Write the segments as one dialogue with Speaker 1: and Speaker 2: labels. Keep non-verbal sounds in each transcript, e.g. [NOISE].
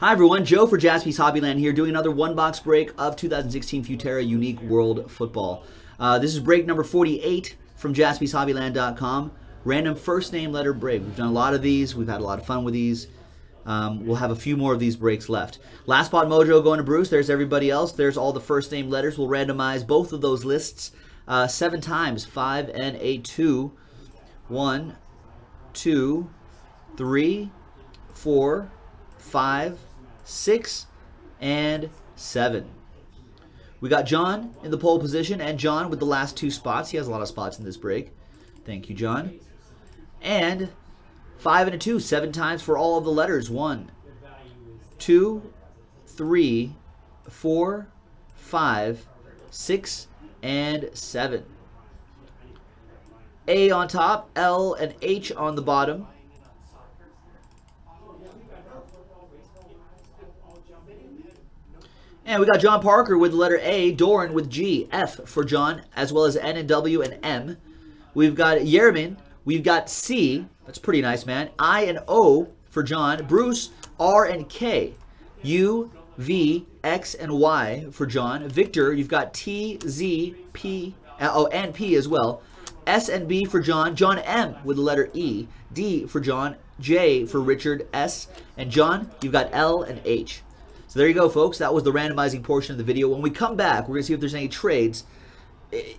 Speaker 1: Hi everyone, Joe for Jaspy's Hobbyland here, doing another one box break of 2016 Futera Unique World Football. Uh, this is break number 48 from JaspysHobbyland.com. Random first name letter break. We've done a lot of these. We've had a lot of fun with these. Um, we'll have a few more of these breaks left. Last spot mojo going to Bruce. There's everybody else. There's all the first name letters. We'll randomize both of those lists uh, seven times. Five and a two. One, two, three, four, five, six, and seven. We got John in the pole position, and John with the last two spots. He has a lot of spots in this break. Thank you, John. And five and a two, seven times for all of the letters. One, two, three, four, five, six, and seven. A on top, L and H on the bottom. And we got John Parker with the letter A, Doran with G, F for John, as well as N and W and M. We've got Yermin, we've got C, that's pretty nice, man. I and O for John, Bruce, R and K, U, V, X, and Y for John. Victor, you've got T, Z, P, uh, oh, and P as well. S and B for John, John M with the letter E, D for John, J for Richard, S, and John, you've got L and H. So there you go, folks. That was the randomizing portion of the video. When we come back, we're going to see if there's any trades.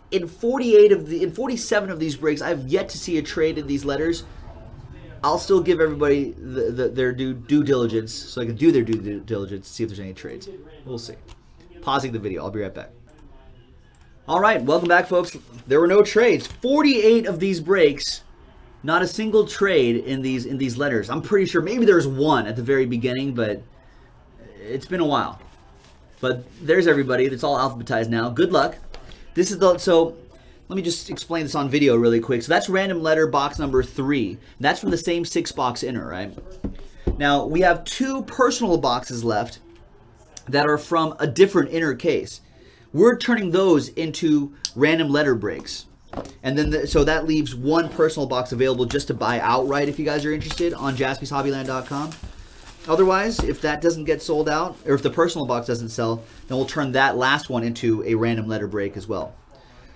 Speaker 1: In 48 of the, in 47 of these breaks, I've yet to see a trade in these letters. I'll still give everybody the, the, their due, due diligence so I can do their due diligence to see if there's any trades. We'll see. Pausing the video. I'll be right back. All right, welcome back, folks. There were no trades. 48 of these breaks, not a single trade in these in these letters. I'm pretty sure maybe there's one at the very beginning, but it's been a while. But there's everybody. It's all alphabetized now. Good luck. This is the so. Let me just explain this on video really quick. So that's random letter box number three. That's from the same six box inner, right? Now we have two personal boxes left that are from a different inner case. We're turning those into random letter breaks. And then, the, so that leaves one personal box available just to buy outright if you guys are interested on jaspyshobbyland.com. Otherwise, if that doesn't get sold out, or if the personal box doesn't sell, then we'll turn that last one into a random letter break as well.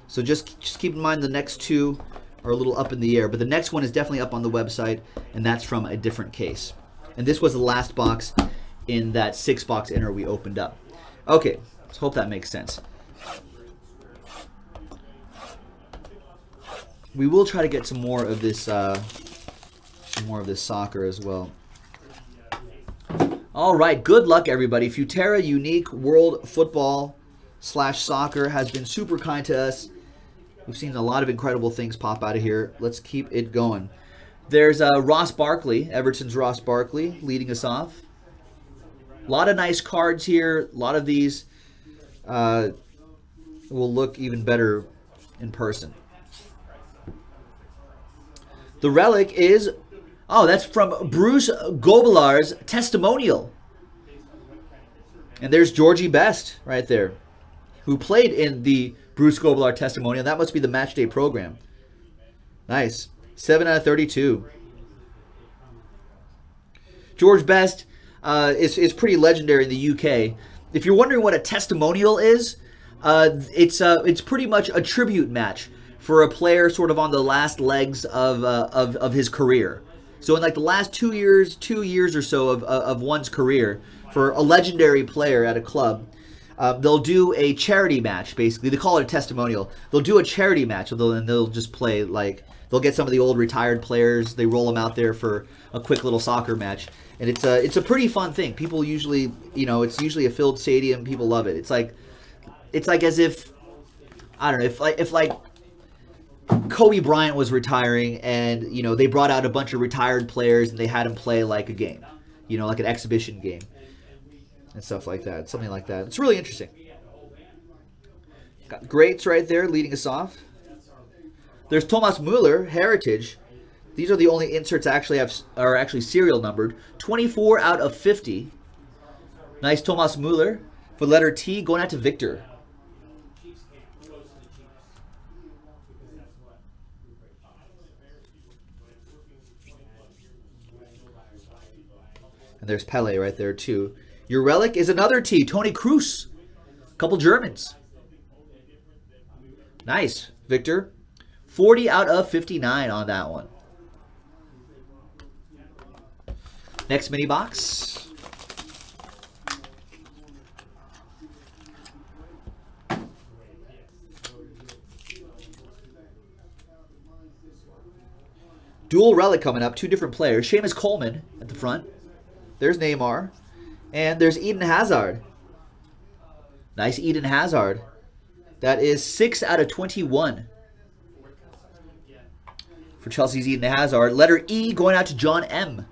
Speaker 1: So just, just keep in mind the next two are a little up in the air, but the next one is definitely up on the website, and that's from a different case. And this was the last box in that six box inner we opened up. Okay, let's hope that makes sense. We will try to get some more of this, uh, some more of this soccer as well. All right, good luck, everybody. Futera Unique World Football slash Soccer has been super kind to us. We've seen a lot of incredible things pop out of here. Let's keep it going. There's uh, Ross Barkley, Everton's Ross Barkley, leading us off. A lot of nice cards here. A lot of these uh, will look even better in person. The relic is Oh, that's from Bruce Grobbelaar's testimonial. And there's Georgie Best right there, who played in the Bruce Gobelar testimonial. That must be the match day program. Nice. 7 out of 32. George Best uh, is, is pretty legendary in the UK. If you're wondering what a testimonial is, uh, it's, uh, it's pretty much a tribute match for a player sort of on the last legs of, uh, of, of his career. So in like the last two years, two years or so of, of one's career, for a legendary player at a club, uh, they'll do a charity match. Basically, they call it a testimonial. They'll do a charity match, and they'll, and they'll just play like they'll get some of the old retired players. They roll them out there for a quick little soccer match, and it's a it's a pretty fun thing. People usually, you know, it's usually a filled stadium. People love it. It's like it's like as if I don't know if like if like Kobe Bryant was retiring, and you know they brought out a bunch of retired players, and they had him play like a game, you know, like an exhibition game, and stuff like that. Something like that. It's really interesting. Got greats right there leading us off. There's Thomas Muller, Heritage. These are the only inserts actually have are actually serial numbered. 24 out of 50. Nice Thomas Muller for letter T going out to Victor. And there's Pele right there too. Your relic is another T, Toni Kroos. Couple Germans. Nice, Victor. 40 out of 59 on that one. Next mini box. Dual relic coming up. Two different players. Seamus Coleman at the front. There's Neymar. And there's Eden Hazard. Nice Eden Hazard. That is 6 out of 21 for Chelsea's Eden Hazard. Letter E going out to John M.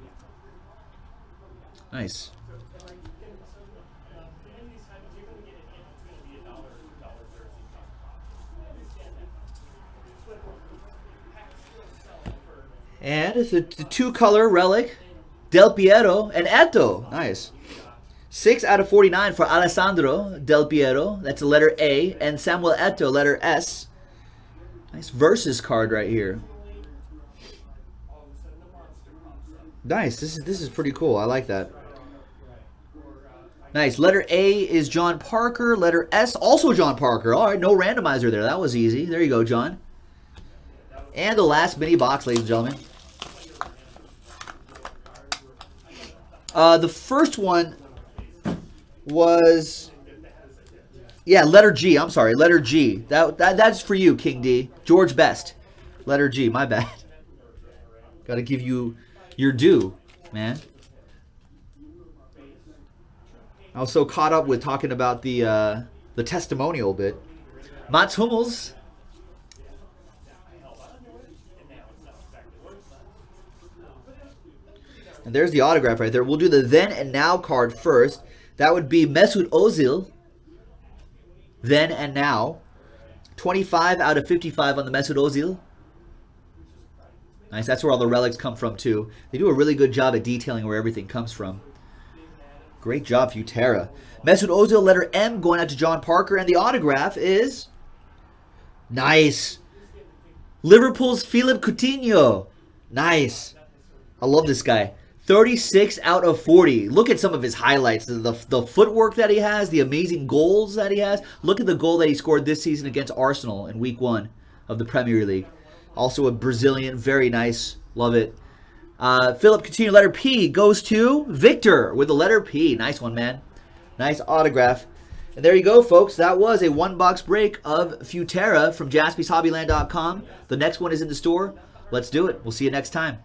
Speaker 1: Nice. And the, the two-color relic, Del Piero and Eto'o. Nice. 6 out of 49 for Alessandro Del Piero. That's a letter A. And Samuel Eto'o, letter S. Nice versus card right here. Nice. This is this is pretty cool. I like that. Nice. Letter A is John Parker. Letter S, also John Parker. All right, no randomizer there. That was easy. There you go, John. And the last mini box, ladies and gentlemen. Uh, the first one was, yeah, letter G. I'm sorry, letter G. That, that That's for you, King D. George Best. Letter G, my bad. [LAUGHS] Got to give you your due, man. I was so caught up with talking about the uh, the testimonial bit. Mats Hummels. And there's the autograph right there. We'll do the then and now card first. That would be Mesut Ozil. Then and now. 25 out of 55 on the Mesut Ozil. Nice. That's where all the relics come from, too. They do a really good job at detailing where everything comes from. Great job, Futera. Mesut Ozil, letter M, going out to John Parker. And the autograph is... Nice. Liverpool's Philippe Coutinho. Nice. I love this guy. 36 out of 40. Look at some of his highlights. The, the, the, footwork that he has, the amazing goals that he has. Look at the goal that he scored this season against Arsenal in week one of the Premier League. Also a Brazilian. Very nice. Love it. Uh, Philippe Coutinho, letter P, goes to Victor with the letter P. Nice one, man. Nice autograph. And there you go, folks. That was a one-box break of Futera from jaspyshobbyland.com. The next one is in the store. Let's do it. We'll see you next time.